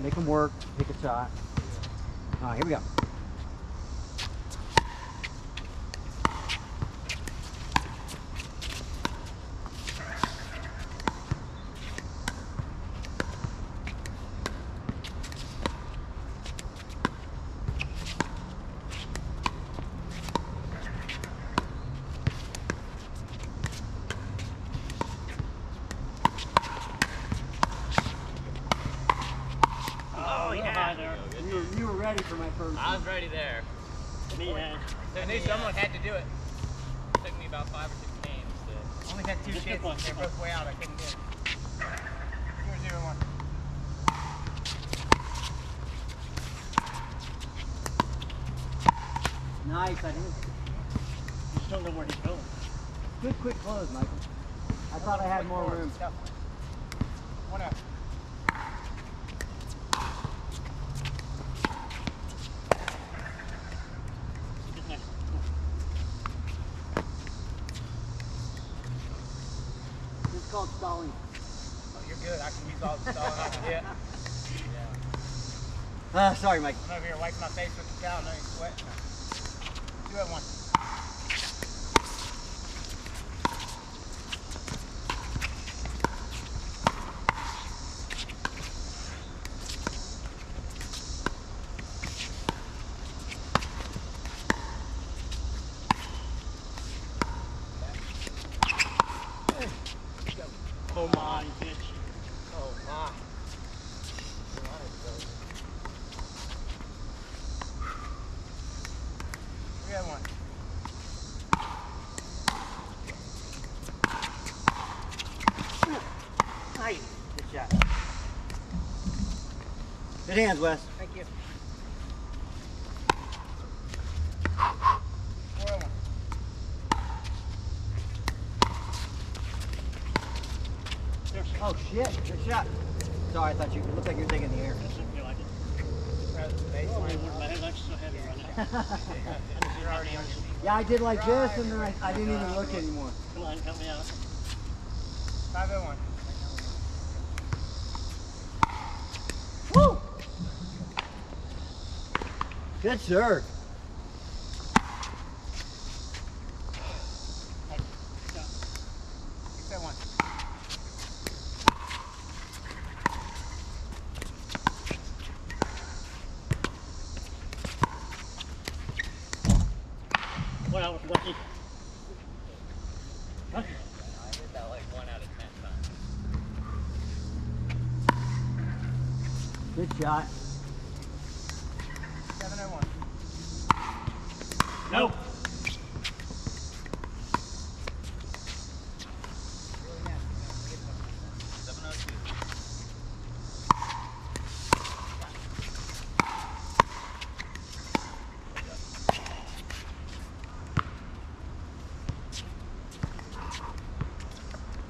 make them work, take a shot. All right, here we go. Ready for my first. I was ready there. Me and So I knew someone had to do it. Took me about five or six games. To... Only had two Just chances. pick one, They're both way out. I couldn't get. it. Zero zero one. Nice, I didn't. just don't know where he's going. Good quick close, Michael. I thought I had more room. One up. Get next. This is called stalling. Oh, you're good. I can use all the stalling I can get. Ah, sorry, Mike. I'm over here wiping my face with the towel. No, you're sweating. Two at one. hands, Wes. Thank you. Oh shit, good shot. Sorry, I thought you looked like you were taking the air. Yeah, I did like this, and I, I didn't even look anymore. Come on, help me out. 501. Good serve. Lucky. I hit that like one out of ten times. Good shot. Seven at one. No. Seven oh two.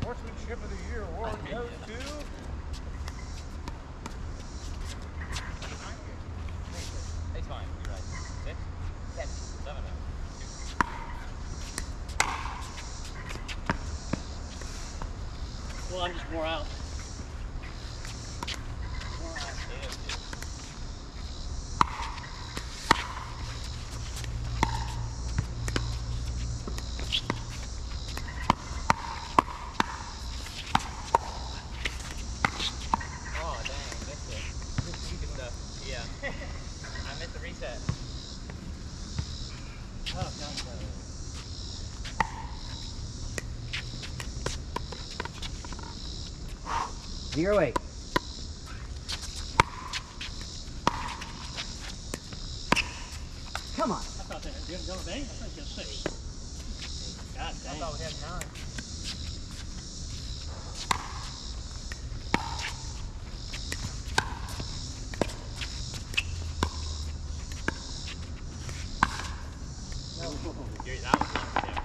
Sportsmanship of the Year award goes to. It's fine. You're right. Six, seven, seven, oh, Well, I'm just wore out. Oh. Yeah. I missed the reset. Oh, God. Zero eight. Come on. I thought they had good going eight. I thought you had six. God I dang. thought we had nine. You're, that was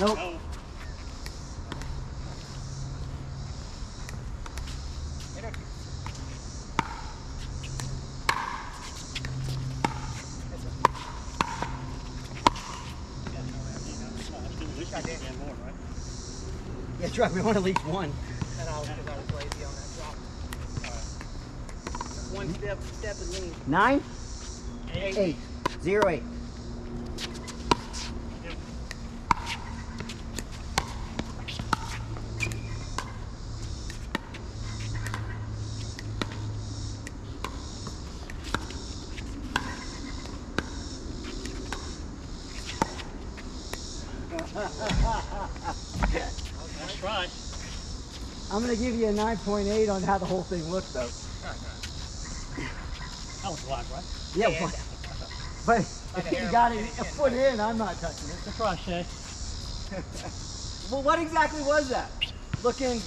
Nope. No. Yeah, try. We want at least one. And I was, I was lazy on that drop. Right. One step, step and lean. Nine? Eight. Eight. Zero eight. That's right. I'm gonna give you a 9.8 on how the whole thing looked, though. That was black, right? Yeah, Yeah, but, but if you got it a foot in, I'm not touching it. That's right, Shay. Well, what exactly was that? Looking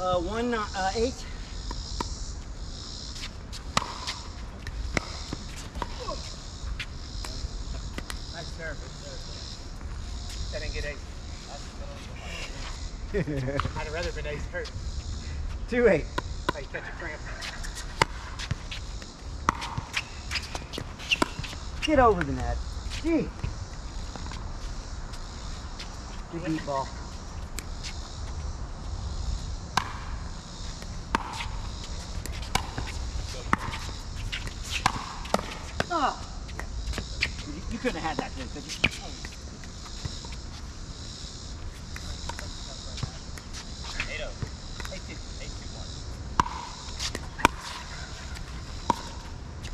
uh, one uh, eight. Nice surface. That didn't get ace. I'd have rather been ace hurt. Two eight. Hey, catch a cramp. Get over the net. Gee. Good deep ball. Oh. You, you couldn't have had that, could you? Eight oh. Eight two. Eight two one.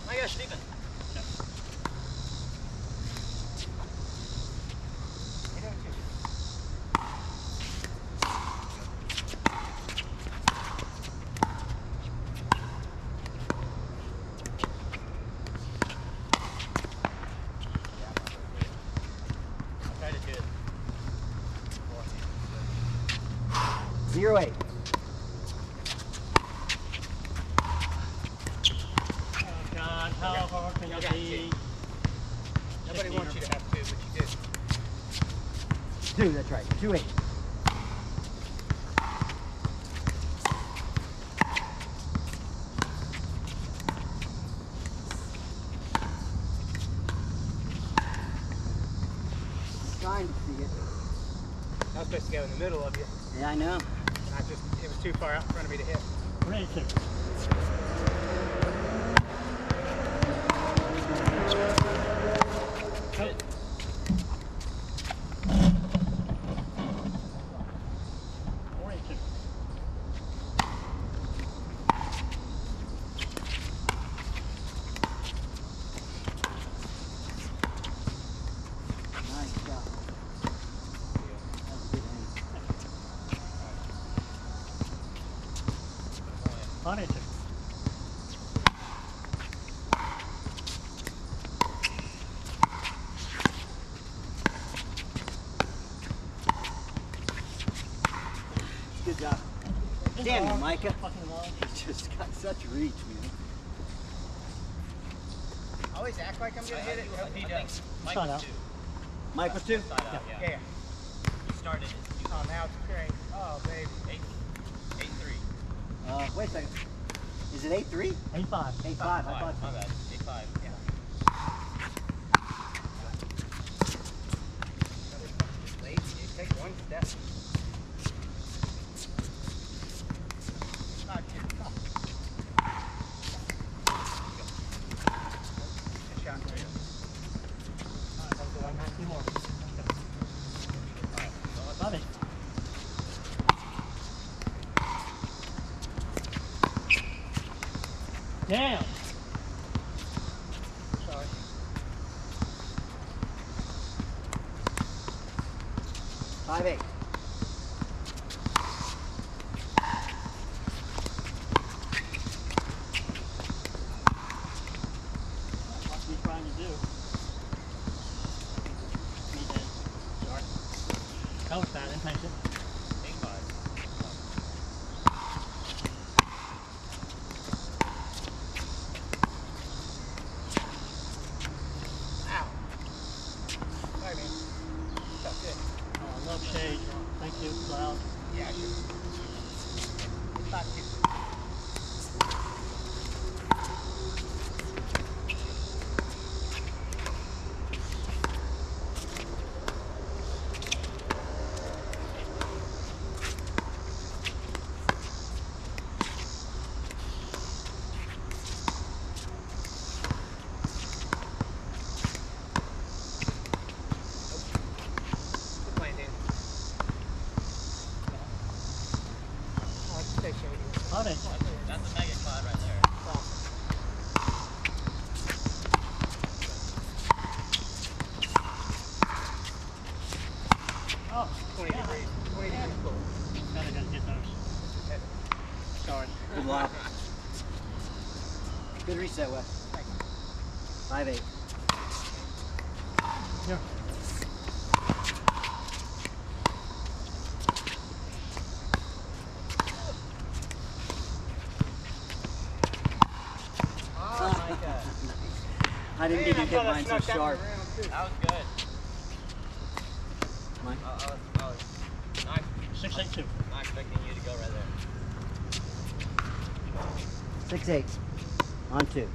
My gosh, Stephen. Eight oh two. I'll try to do it. Zero eight. Oh, God, how hard can Y'all it got be? Nobody wants you to have two, but you do. Two, that's right. Two eight. Trying to see it. I was supposed to go in the middle of you, Yeah, I know. I just, it was too far out in front of me to hit. Ready to. Good. Ready to. Nice shot. That's a good aim. Ready to. Good job. It's Damn you, long. Micah. Fucking long. Just got such reach, man. I always act like I'm gonna hit it. Hope he does. Side out. Mike was two? Out, yeah. Yeah. You started it. Oh, now it's great. Oh, baby. eight, eight three. Wait a second. Is it eight three? Eight five. Eight five. I Five. thought. My bad. Eight five. Yeah. Lazy. You take one step. Not too Good shot. Two more. Bobby. Damn. Sorry. Five eight. What are you trying to do? Me then. Sorry. That was bad, impatient. Eight five. Ow. Sorry, man. Tough hit. Oh, I love shade. Thank you, Cloud. Yeah, I should. Not too. Good reset, Wes. Five eight. Here. Oh my god. I didn't you'd get mine so sharp. That was good. Mine. I, I, was, I was not, Six eight two. not expecting you to go right there. Six eight. On two.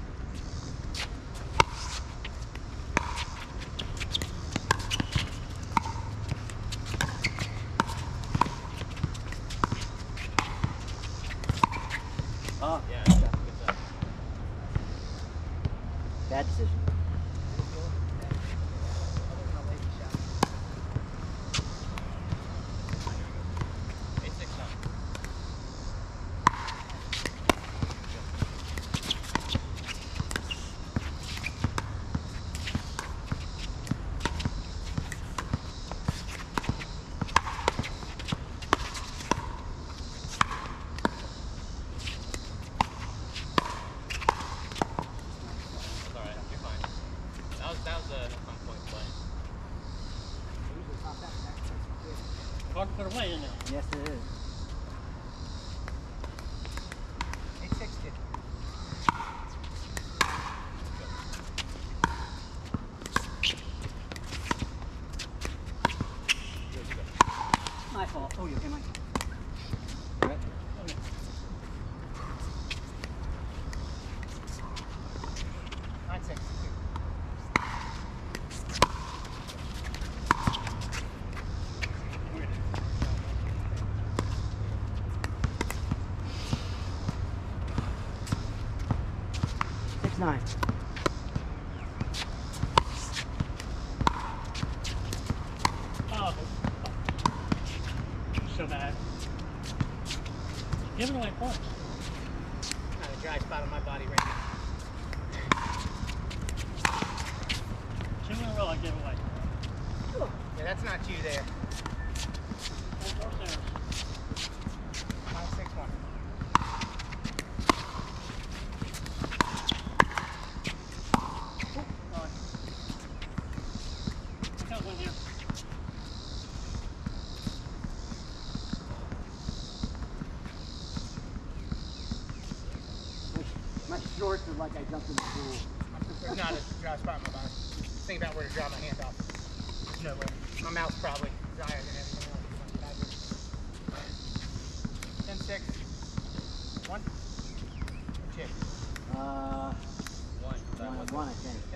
Oh, Yeah, good stuff. Bad decision. Eight six nine. That's alright, you're fine. That was that was a fun point play. Hard to put away in there. Yes, it is. Eight six two. My fault. Oh, you okay, Mike? Right. Nine six. Six nine. Oh. So bad. Giving away points. Not a dry spot on my body right now. Two in a row I give away. Yeah, that's not you there. Four, four, zero. Nine six one. All right. Count one here. My in the pool. There's not a dry spot on my body. Think about where to draw my hand off. There's nowhere. My mouth's probably drier than everything else. Ten six. One. Chip. Uh, One. one, one, I think.